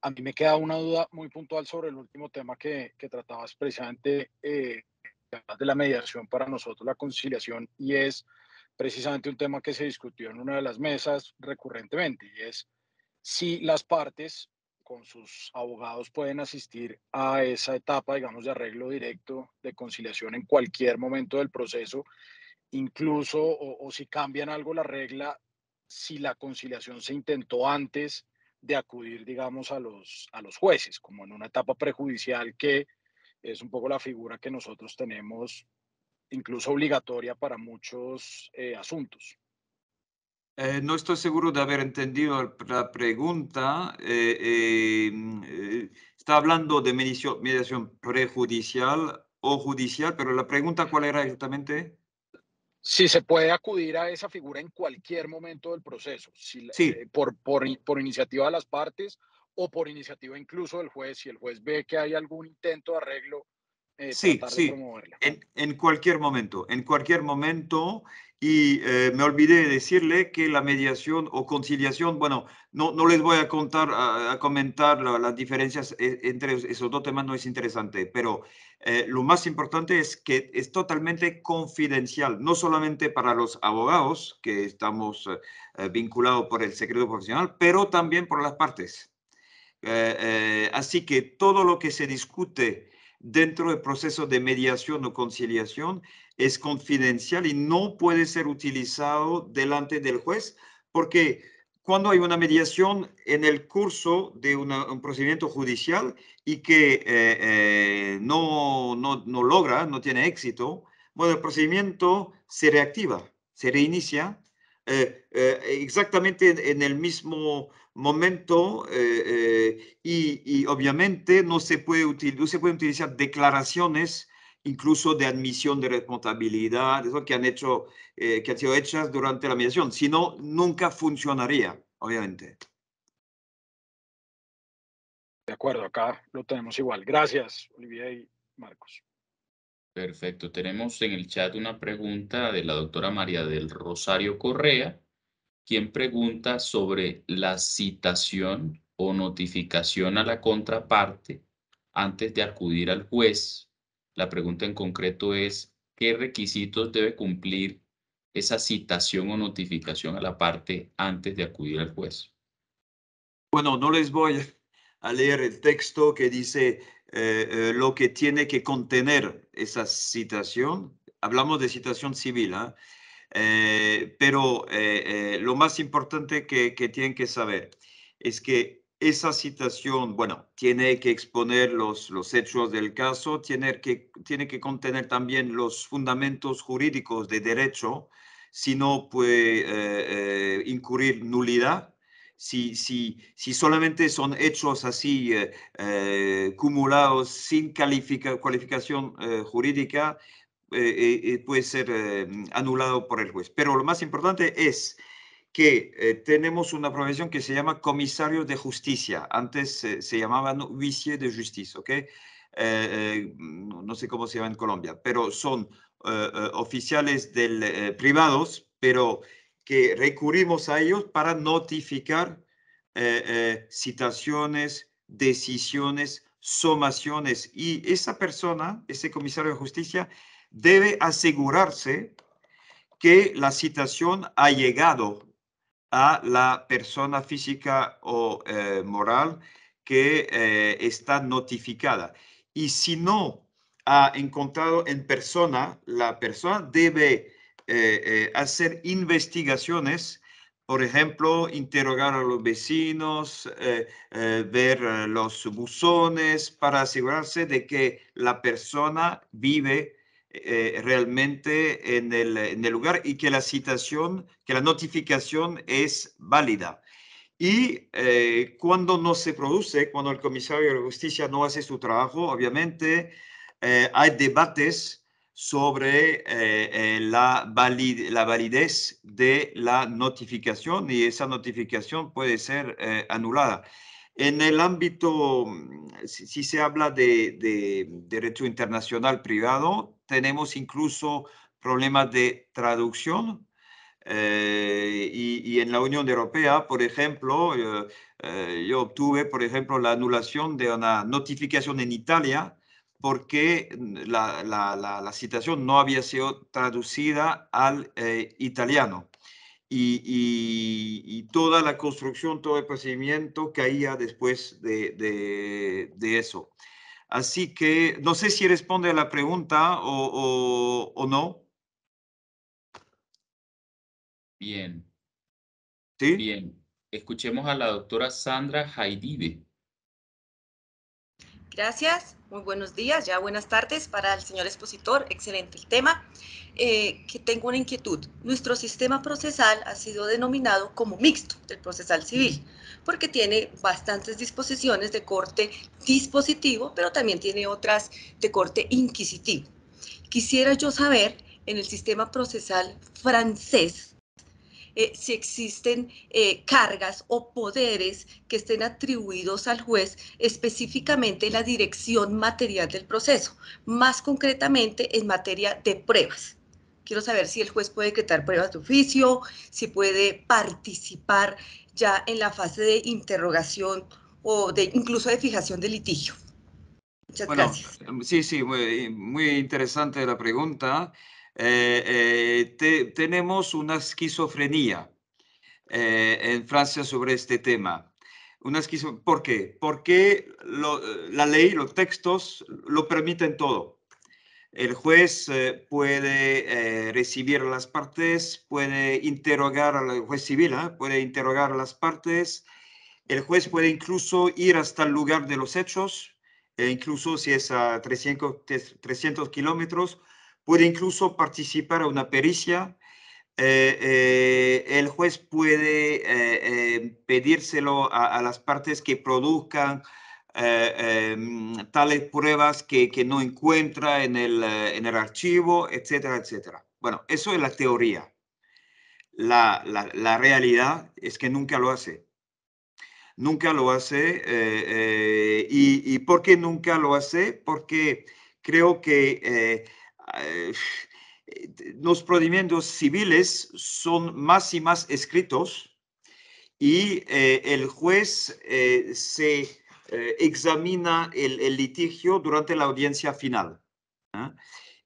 A mí me queda una duda muy puntual sobre el último tema que, que tratabas precisamente eh, de la mediación para nosotros, la conciliación, y es precisamente un tema que se discutió en una de las mesas recurrentemente, y es si las partes con sus abogados pueden asistir a esa etapa, digamos, de arreglo directo, de conciliación en cualquier momento del proceso, incluso o, si cambian algo la regla, si la conciliación se intentó antes de acudir, digamos, a los, a los jueces, como en una etapa prejudicial que es un poco la figura que nosotros tenemos, incluso obligatoria para muchos eh, asuntos. Eh, no estoy seguro de haber entendido la pregunta. Eh, em, está hablando de mediación, mediación, prejudicial o judicial, pero la pregunta cuál era exactamente? Si se puede acudir a esa figura en cualquier momento del proceso, si, sí. por, por, por, iniciativa de las partes o por iniciativa incluso del juez, si el juez ve que hay algún intento de arreglo. Sí, sí, en, en, cualquier momento, en cualquier momento y eh, me olvidé de decirle que la mediación o conciliación, bueno, no, no les voy a contar, a, comentar las diferencias eh, entre esos dos temas, no es interesante, pero eh, lo más importante es que es totalmente confidencial, no solamente para los abogados, que estamos vinculados por el secreto profesional, pero también por las partes. así que todo lo que se discute dentro del proceso de mediación o conciliación es confidencial y no puede ser utilizado delante del juez porque cuando hay una mediación en el curso de un procedimiento judicial y que eh, eh, no, no, no, logra, no tiene éxito, bueno, el procedimiento se reactiva, se reinicia exactamente en el mismo momento y, obviamente no se, puede no se pueden utilizar declaraciones incluso de admisión de responsabilidad, eso que han hecho, que han sido hechas durante la mediación, si no, nunca funcionaría, obviamente. De acuerdo, acá lo tenemos igual. Gracias, Olivia y Marcos. Perfecto. Tenemos en el chat una pregunta de la doctora María del Rosario Correa, quien pregunta sobre la citación o notificación a la contraparte antes de acudir al juez. La pregunta en concreto es, ¿qué requisitos debe cumplir esa citación o notificación a la parte antes de acudir al juez? Bueno, no les voy a leer el texto que dice eh, eh, lo que tiene que contener esa citación. Hablamos de citación civil, ¿ah? Eh, pero lo más importante que, que, tienen que saber es que esa citación, bueno, tiene que exponer los, los hechos del caso, tiene que, tiene que contener también los fundamentos jurídicos de derecho, si no puede incurrir nulidad. Si, si, si solamente son hechos así eh, eh, acumulados sin cualificación eh, jurídica, puede ser anulado por el juez. Pero lo más importante es que tenemos una profesión que se llama comisario de justicia. Antes se llamaban huissier de justicia, ¿ok? no sé cómo se llama en Colombia, pero son oficiales del, privados, pero que recurrimos a ellos para notificar eh, eh, citaciones, decisiones, somaciones. Y esa persona, ese comisario de justicia, debe asegurarse que la citación ha llegado a la persona física o eh, moral que está notificada. Y si no ha encontrado en persona, la persona debe eh, eh, hacer investigaciones, por ejemplo, interrogar a los vecinos, eh, ver los buzones para asegurarse de que la persona vive realmente en el, lugar y que la citación, que la notificación es válida. Y cuando no se produce, cuando el comisario de justicia no hace su trabajo, obviamente hay debates sobre eh, eh, la, la, validez de la notificación y esa notificación puede ser eh, anulada. En el ámbito, mm, si, se habla de, derecho internacional privado, tenemos incluso problemas de traducción y, en la Unión Europea, por ejemplo, yo obtuve, por ejemplo, la anulación de una notificación en Italia porque la, la, citación no había sido traducida al eh, italiano. Y, y, toda la construcción, todo el procedimiento caía después de, de, de, eso. Así que no sé si responde a la pregunta o, o, o no. Bien. ¿Sí? Bien. Escuchemos a la doctora Sandra Jaidive. Gracias, muy buenos días, ya buenas tardes para el señor expositor, excelente el tema. Eh, que tengo una inquietud. Nuestro sistema procesal ha sido denominado como mixto, el procesal civil, porque tiene bastantes disposiciones de corte dispositivo, pero también tiene otras de corte inquisitivo. Quisiera yo saber, en el sistema procesal francés, eh, si existen eh, cargas o poderes que estén atribuidos al juez específicamente en la dirección material del proceso, más concretamente en materia de pruebas. Quiero saber si el juez puede decretar pruebas de oficio, si puede participar ya en la fase de interrogación o de incluso de fijación de litigio. Muchas gracias. Sí, sí, muy, muy interesante la pregunta. Eh, eh, tenemos una esquizofrenia eh, en Francia sobre este tema. Una ¿Por qué? Porque la ley, los textos lo permiten todo. El juez puede recibir a las partes, puede interrogar al juez civil, puede interrogar a las partes. El juez puede incluso ir hasta el lugar de los hechos, e incluso si es a 300, 300 kilómetros, puede incluso participar a una pericia, el juez puede pedírselo a, las partes que produzcan em, tales pruebas que, no encuentra en el, en el archivo, etcétera, etcétera. Bueno, eso es la teoría. La, la, realidad es que nunca lo hace. Nunca lo hace. Eh, eh, y, por qué nunca lo hace? Porque creo que eh, los procedimientos civiles son más y más escritos y el juez se examina el, litigio durante la audiencia final ¿ah?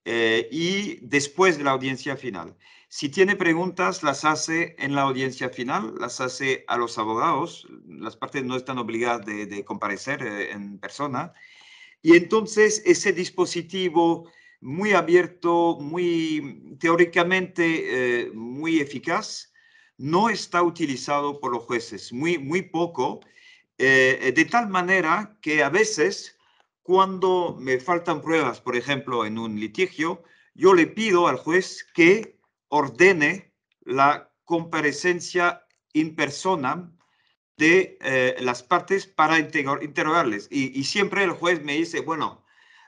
y después de la audiencia final. Si tiene preguntas, las hace en la audiencia final, las hace a los abogados. Las partes no están obligadas de, comparecer eh, en persona. Y entonces ese dispositivo muy abierto, muy teóricamente eh, muy eficaz, no está utilizado por los jueces, muy, muy poco, eh, de tal manera que a veces cuando me faltan pruebas, por ejemplo, en un litigio, yo le pido al juez que ordene la comparecencia en persona de eh, las partes para interrogarles. Y, siempre el juez me dice, bueno,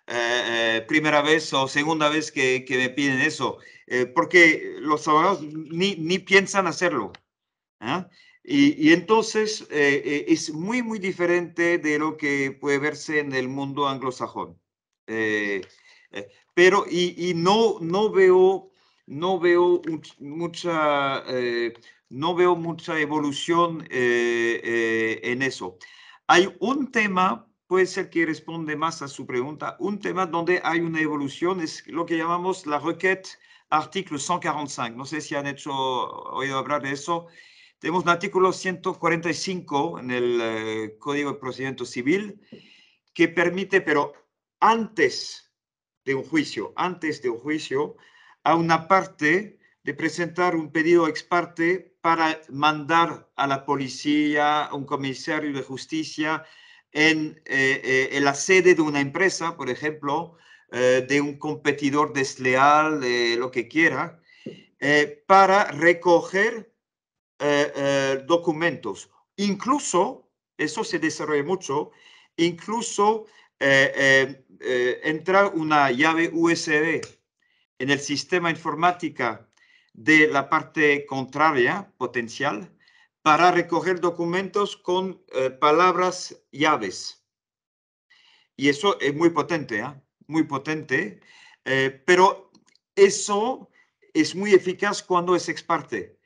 eh, eh, primera vez o segunda vez que, me piden eso, porque los abogados ni, ni piensan hacerlo. Y, y, entonces es muy, muy diferente de lo que puede verse en el mundo anglosajón. pero, y, y, no, no veo no veo mucha, eh, no veo mucha evolución eh, eh, en eso. Hay un tema, puede ser que responde más a su pregunta, un tema donde hay una evolución, es lo que llamamos la requête artículo 145. No sé si han hecho, oído hablar de eso. Tenemos un artículo 145 en el Código de Procedimiento Civil que permite, pero antes de un juicio, antes de un juicio, a una parte de presentar un pedido ex parte para mandar a la policía, a un comisario de justicia en, eh, eh, la sede de una empresa, por ejemplo, eh, de un competidor desleal, de lo que quiera, para recoger documentos. Incluso, eso se desarrolla mucho, incluso entrar una llave USB en el sistema informática de la parte contraria potencial para recoger documentos con eh, palabras llaves. Y eso es muy potente, ¿eh? muy potente, eh, pero eso es muy eficaz cuando es ex parte.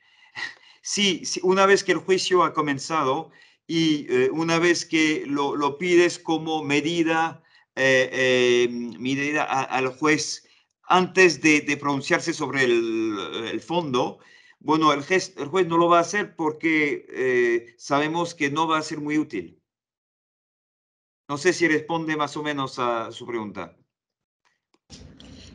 Si, una vez que el juicio ha comenzado y una vez que lo, pides como medida, medida al juez antes de, pronunciarse sobre el, fondo, bueno, el, juez no lo va a hacer porque eh, sabemos que no va a ser muy útil. No sé si responde más o menos a su pregunta.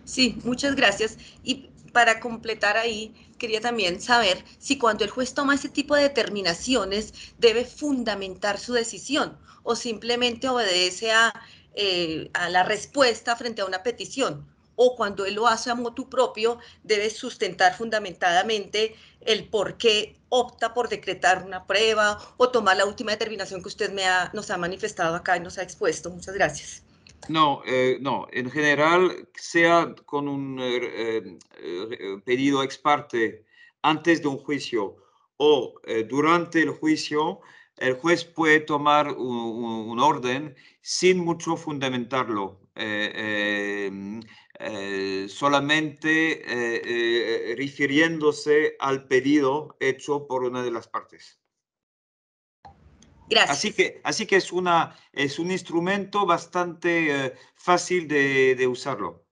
Sí, muchas gracias. Y para completar ahí, quería también saber si cuando el juez toma ese tipo de determinaciones debe fundamentar su decisión o simplemente obedece a, eh, a la respuesta frente a una petición o cuando él lo hace a motu propio, debe sustentar fundamentadamente el por qué opta por decretar una prueba o tomar la última determinación que usted me ha, nos ha manifestado acá y nos ha expuesto. Muchas gracias. No, eh, no, en general, sea con un eh, eh, pedido ex parte antes de un juicio o durante el juicio, el juez puede tomar un, orden sin mucho fundamentarlo. Eh, solamente eh, eh, refiriéndose al pedido hecho por una de las partes. Gracias. Así que, así que es, una, es un instrumento bastante fácil de, de, usarlo.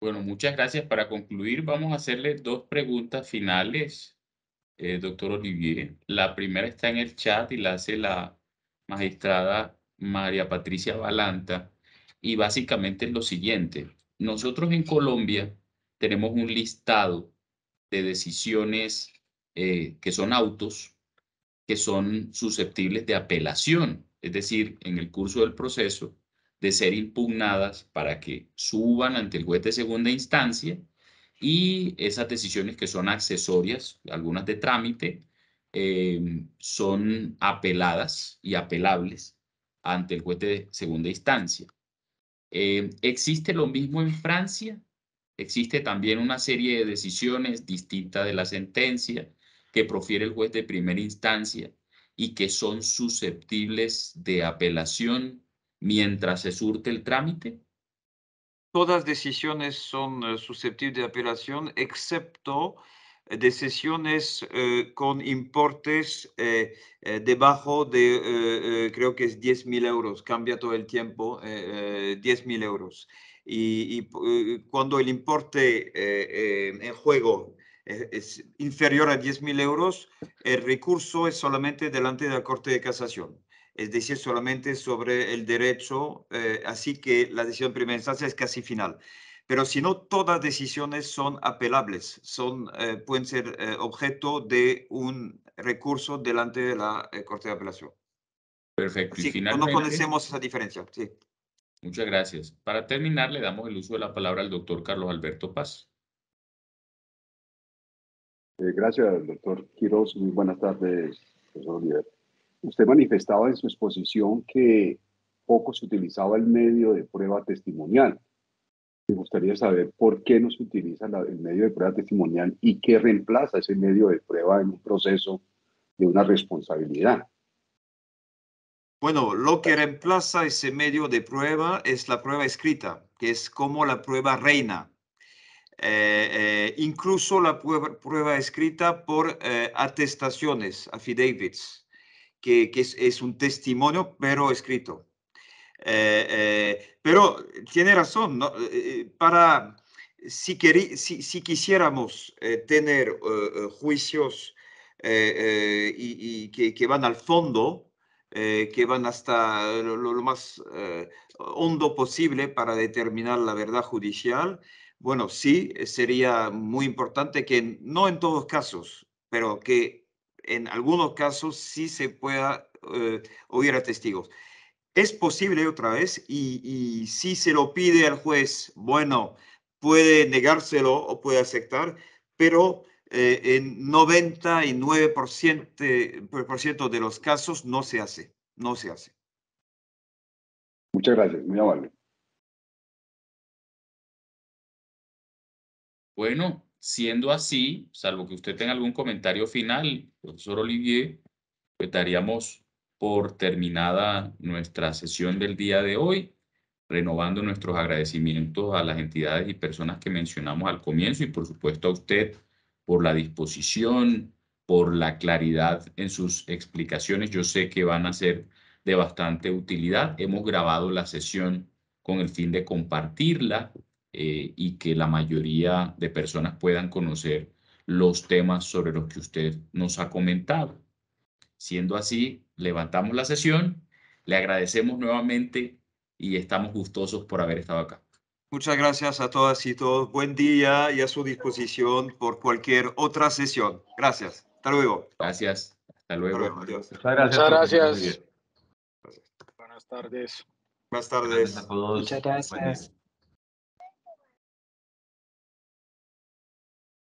Bueno, muchas gracias. Para concluir, vamos a hacerle dos preguntas finales, doctor Olivier. La primera está en el chat y la hace la magistrada María Patricia Balanta y básicamente es lo siguiente. Nosotros en Colombia tenemos un listado de decisiones eh, que son autos, que son susceptibles de apelación, es decir, en el curso del proceso, de ser impugnadas para que suban ante el juez de segunda instancia y esas decisiones que son accesorias, algunas de trámite, eh, son apeladas y apelables ante el juez de segunda instancia. Eh, ¿Existe lo mismo en Francia? Existe también una serie de decisiones distintas de la sentencia que profiere el juez de primera instancia y que son susceptibles de apelación mientras se surte el trámite? Todas decisiones son eh, susceptibles de apelación, excepto eh, decisiones eh, con importes debajo de, creo que es 10 mil euros, cambia todo el tiempo, 10 mil euros. Y, cuando el importe en juego es inferior a 10 mil euros, el recurso es solamente delante de la Corte de Casación es decir, solamente sobre el derecho, eh, así que la decisión de primera instancia es casi final. Pero si no, todas decisiones son apelables, son, eh, pueden ser eh, objeto de un recurso delante de la Corte de Apelación. Perfecto. y finalmente, no conocemos esa diferencia. Sí. Muchas gracias. Para terminar, le damos el uso de la palabra al doctor Carlos Alberto Paz. Gracias, doctor Quiroz. Muy buenas tardes, profesor Oliver. Usted manifestaba en su exposición que poco se utilizaba el medio de prueba testimonial. Me gustaría saber por qué no se utiliza el medio de prueba testimonial y qué reemplaza ese medio de prueba en un proceso de una responsabilidad. Bueno, lo que reemplaza ese medio de prueba es la prueba escrita, que es como la prueba reina. Eh, eh, incluso la prueba, escrita por eh, atestaciones, affidavits que, es, un testimonio, pero escrito. Pero tiene razón, para, si, si, quisiéramos tener juicios y, que, van al fondo, que van hasta lo, más hondo posible para determinar la verdad judicial, bueno, sí, sería muy importante que no en todos casos, pero que en algunos casos sí se pueda eh, oír a testigos. Es posible otra vez y, si se lo pide al juez, bueno, puede negárselo o puede aceptar, pero eh, en 99% de los casos no se hace, no se hace. Muchas gracias, muy amable. Bueno, Siendo así, salvo que usted tenga algún comentario final, profesor Olivier, pues daríamos por terminada nuestra sesión del día de hoy, renovando nuestros agradecimientos a las entidades y personas que mencionamos al comienzo y por supuesto a usted por la disposición, por la claridad en sus explicaciones. Yo sé que van a ser de bastante utilidad. Hemos grabado la sesión con el fin de compartirla eh, y que la mayoría de personas puedan conocer los temas sobre los que usted nos ha comentado. Siendo así, levantamos la sesión, le agradecemos nuevamente y estamos gustosos por haber estado acá. Muchas gracias a todas y todos. Buen día y a su disposición por cualquier otra sesión. Gracias. Hasta luego. Gracias. Hasta luego. Muchas gracias. Buenas tardes. Buenas tardes. Muchas gracias.